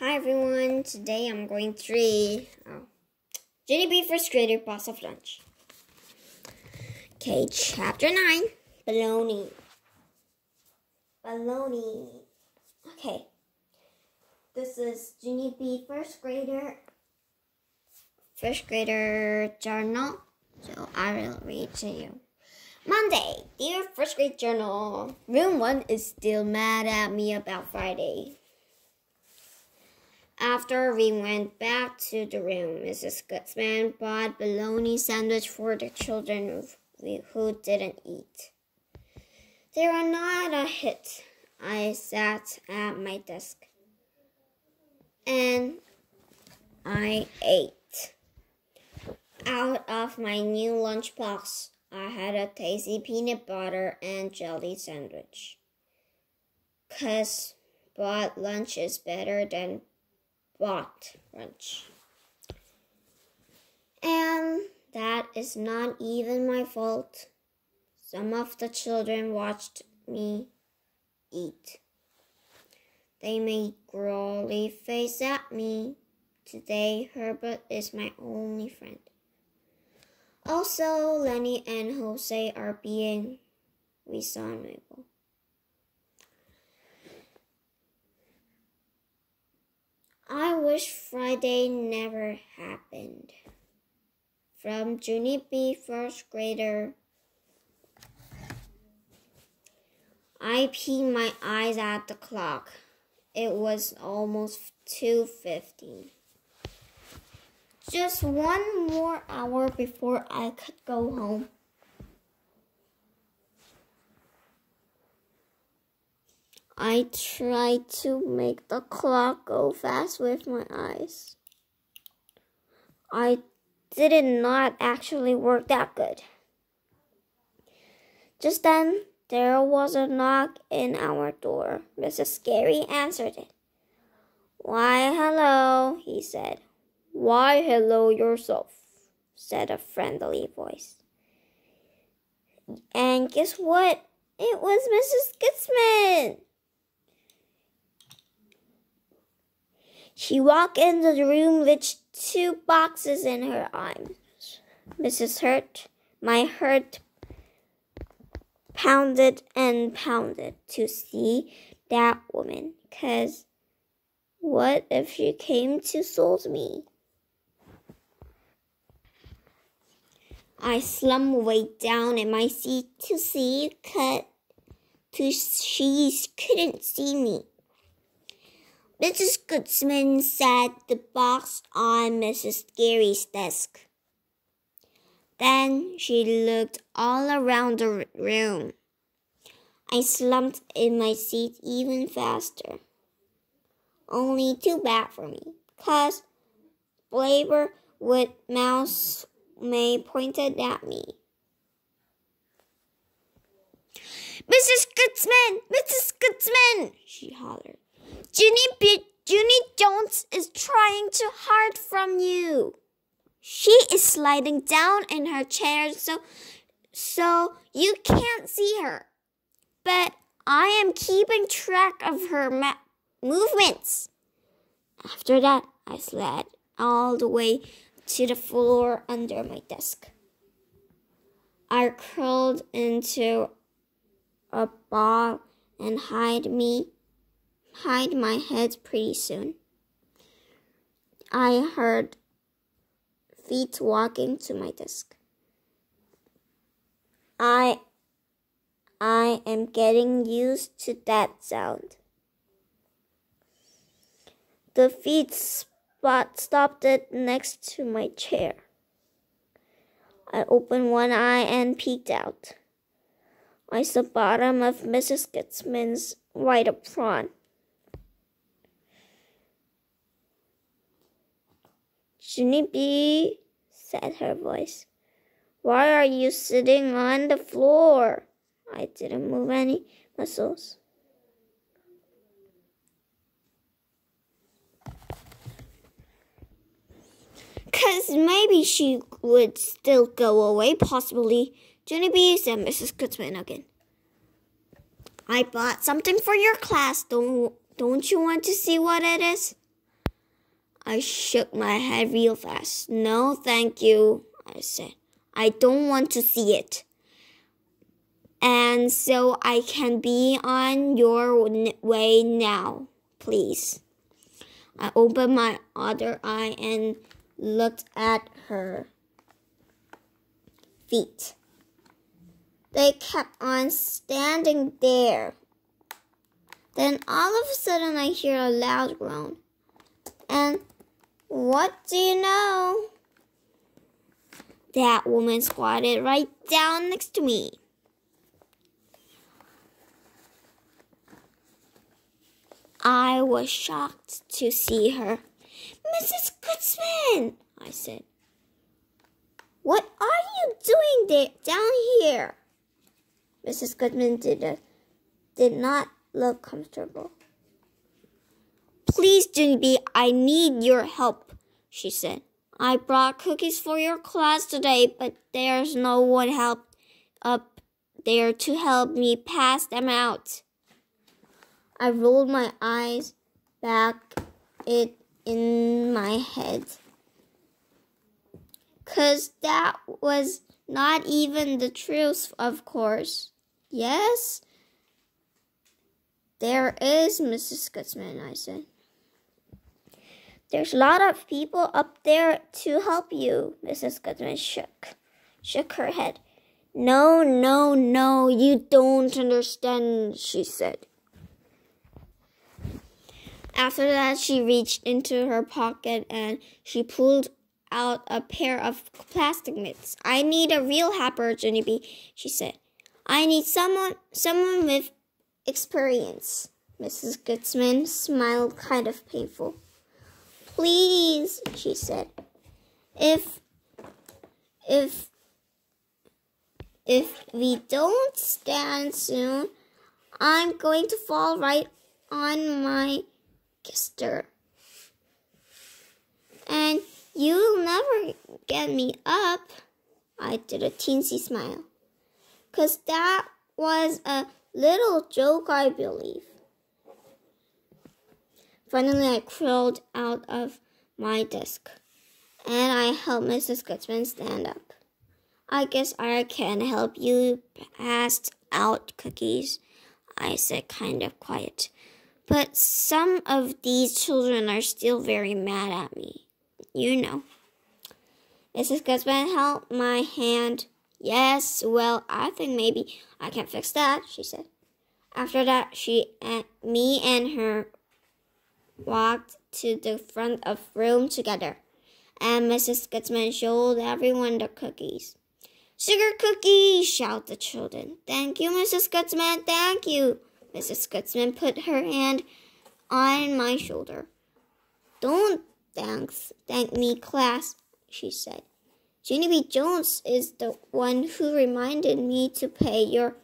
Hi everyone, today I'm going to read oh, Junie B first grader boss of lunch. Okay, chapter 9 Baloney. Baloney. Okay, this is Junie B first grader first grader journal, so I will read to you. Monday, dear first grade journal. Room 1 is still mad at me about Friday. After we went back to the room, Mrs. Gutzman bought bologna sandwich for the children who didn't eat. They were not a hit. I sat at my desk and I ate. Out of my new lunchbox, I had a tasty peanut butter and jelly sandwich. Cause bought lunch is better than bought lunch. And that is not even my fault. Some of the children watched me eat. They made growly face at me. Today, Herbert is my only friend. Also, Lenny and Jose are being reasonable. I wish Friday never happened. From Junie B, first grader. I peed my eyes at the clock. It was almost 2.50. Just one more hour before I could go home. I tried to make the clock go fast with my eyes. I did not actually work that good. Just then, there was a knock in our door. Mrs. Scary answered it. Why, hello, he said. Why, hello yourself, said a friendly voice. And guess what? It was Mrs. Gutzman. She walked into the room with two boxes in her arms. Mrs. Hurt, my heart pounded and pounded to see that woman, cause what if she came to sold me? I slumped way down in my seat to see, cut to she couldn't see me. Mrs. Gutzman set the box on Mrs. Scary's desk. Then she looked all around the room. I slumped in my seat even faster. Only too bad for me, cause Flavor with Mouse May pointed at me. Mrs. Gutzman! Mrs. Gutzman! she hollered. Junie, Junie Jones is trying to hide from you. She is sliding down in her chair so so you can't see her. But I am keeping track of her movements. After that, I slid all the way to the floor under my desk. I curled into a ball and hide me hide my head pretty soon. I heard feet walking to my desk. I I am getting used to that sound. The feet spot stopped it next to my chair. I opened one eye and peeked out. I saw bottom of Mrs. Gutzman's white apron. Shouldn't said her voice. Why are you sitting on the floor? I didn't move any muscles. Cause maybe she would still go away, possibly. Junie B said Mrs. Gutzman again. I bought something for your class. Don't don't you want to see what it is? I shook my head real fast. No, thank you, I said. I don't want to see it. And so I can be on your way now, please. I opened my other eye and looked at her feet. They kept on standing there. Then all of a sudden I hear a loud groan. And what do you know? That woman squatted right down next to me. I was shocked to see her. Mrs. Gutzman, I said. What are you doing there, down here? Mrs. Goodman did, did not look comfortable. Please, Junie I need your help, she said. I brought cookies for your class today, but there's no one help up there to help me pass them out. I rolled my eyes back it in my head. Cause that was not even the truth, of course. Yes? There is, Mrs. Gutzman, I said. There's a lot of people up there to help you, Mrs. Goodman shook, shook her head. No, no, no, you don't understand, she said. After that, she reached into her pocket and she pulled out a pair of plastic mitts. I need a real Junie she said. I need someone, someone with experience. Mrs. Gutzman smiled kind of painful. Please, she said. If if if we don't stand soon, I'm going to fall right on my gister. And you'll never get me up. I did a teensy smile. Cause that was a little joke, I believe. Finally, I crawled out of my desk and I helped Mrs. Gutzman stand up. I guess I can help you pass out cookies, I said, kind of quiet. But some of these children are still very mad at me. You know. Mrs. Gutzman held my hand. Yes, well, I think maybe I can fix that, she said. After that, she and me and her walked to the front of room together, and Mrs. Gutzman showed everyone the cookies. Sugar cookies, shout the children. Thank you, Mrs. Gutzman, thank you. Mrs. Gutzman put her hand on my shoulder. Don't thanks, thank me, class, she said. B. Jones is the one who reminded me to pay your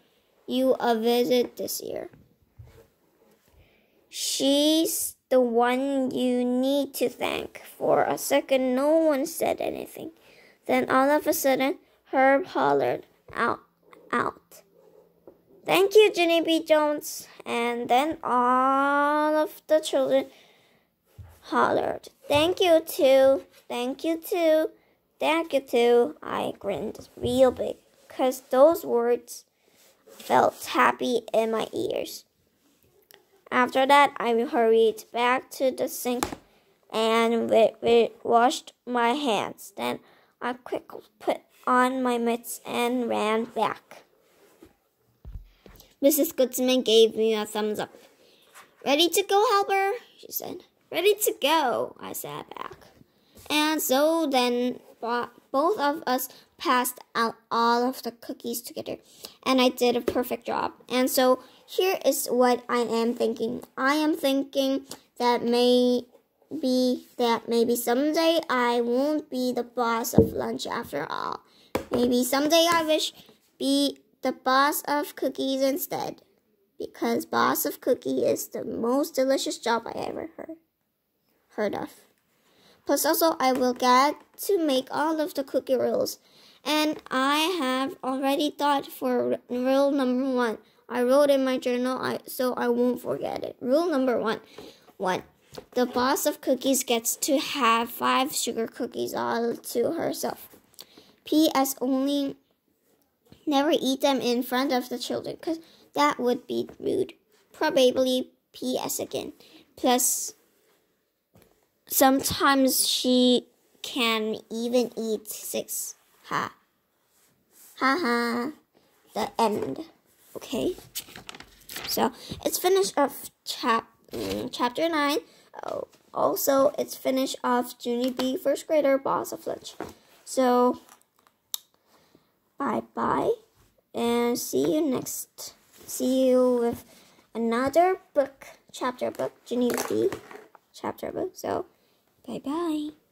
you a visit this year. She's the one you need to thank. For a second, no one said anything. Then all of a sudden, Herb hollered out, out. Thank you, Junie B. Jones. And then all of the children hollered, Thank you, too. Thank you, too. Thank you, too. I grinned real big because those words felt happy in my ears. After that, I hurried back to the sink and washed my hands. Then I quickly put on my mitts and ran back. Mrs. Gutzman gave me a thumbs up. Ready to go, Helper? she said. Ready to go, I said back. And so then both of us passed out all of the cookies together, and I did a perfect job. And so here is what I am thinking. I am thinking that maybe that maybe someday I won't be the boss of lunch after all. Maybe someday I wish be the boss of cookies instead. Because boss of cookie is the most delicious job I ever heard heard of. Plus also I will get to make all of the cookie rolls. And I have already thought for rule number one. I wrote in my journal I, so I won't forget it. Rule number one. One. the boss of cookies gets to have five sugar cookies all to herself. P.S. Only never eat them in front of the children because that would be rude. Probably P.S. again. Plus, sometimes she can even eat six. Ha. Ha ha. The end. Okay. So it's finished of chap mm, chapter nine. Oh, also, it's finished off Junie B, first grader, boss of lunch. So, bye bye, and see you next. See you with another book, chapter book, Junie B, chapter book. So, bye bye.